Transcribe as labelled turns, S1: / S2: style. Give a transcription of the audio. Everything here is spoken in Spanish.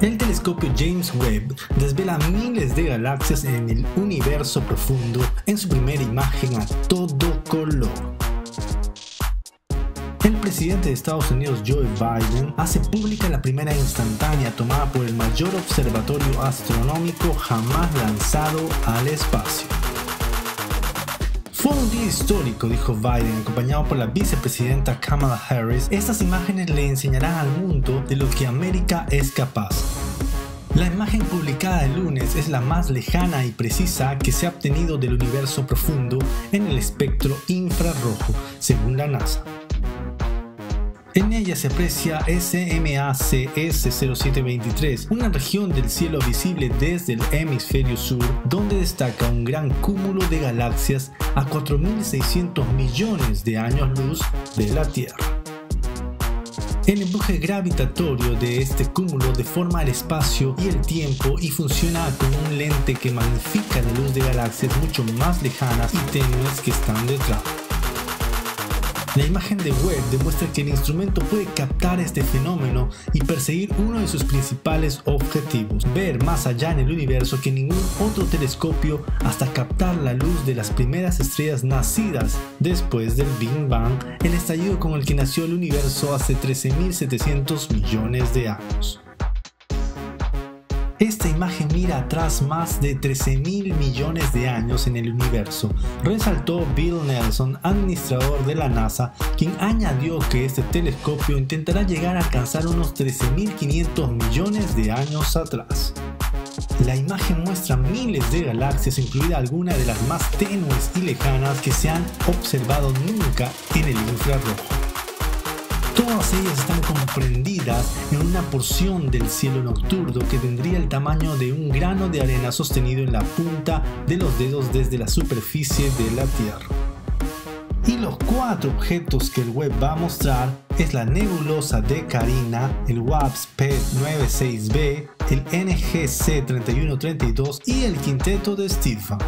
S1: El telescopio James Webb desvela miles de galaxias en el universo profundo en su primera imagen a todo color. El presidente de Estados Unidos Joe Biden hace pública la primera instantánea tomada por el mayor observatorio astronómico jamás lanzado al espacio. Fue un día histórico, dijo Biden, acompañado por la vicepresidenta Kamala Harris. Estas imágenes le enseñarán al mundo de lo que América es capaz. La imagen publicada el lunes es la más lejana y precisa que se ha obtenido del universo profundo en el espectro infrarrojo, según la NASA. En ella se aprecia SMACS0723, una región del cielo visible desde el hemisferio sur, donde destaca un gran cúmulo de galaxias a 4.600 millones de años luz de la Tierra. El empuje gravitatorio de este cúmulo deforma el espacio y el tiempo y funciona como un lente que magnifica la luz de galaxias mucho más lejanas y tenues que están detrás. La imagen de Webb demuestra que el instrumento puede captar este fenómeno y perseguir uno de sus principales objetivos, ver más allá en el universo que ningún otro telescopio hasta captar la luz de las primeras estrellas nacidas después del Big Bang, el estallido con el que nació el universo hace 13.700 millones de años. Esta imagen mira atrás más de 13 mil millones de años en el universo, resaltó Bill Nelson, administrador de la NASA, quien añadió que este telescopio intentará llegar a alcanzar unos 13.500 millones de años atrás. La imagen muestra miles de galaxias, incluida alguna de las más tenues y lejanas que se han observado nunca en el infrarrojo. Todas ellas están comprendidas en una porción del cielo nocturno que tendría el tamaño de un grano de arena sostenido en la punta de los dedos desde la superficie de la Tierra. Y los cuatro objetos que el web va a mostrar es la nebulosa de Carina, el WAPS P96b, el NGC 3132 y el quinteto de Stefan.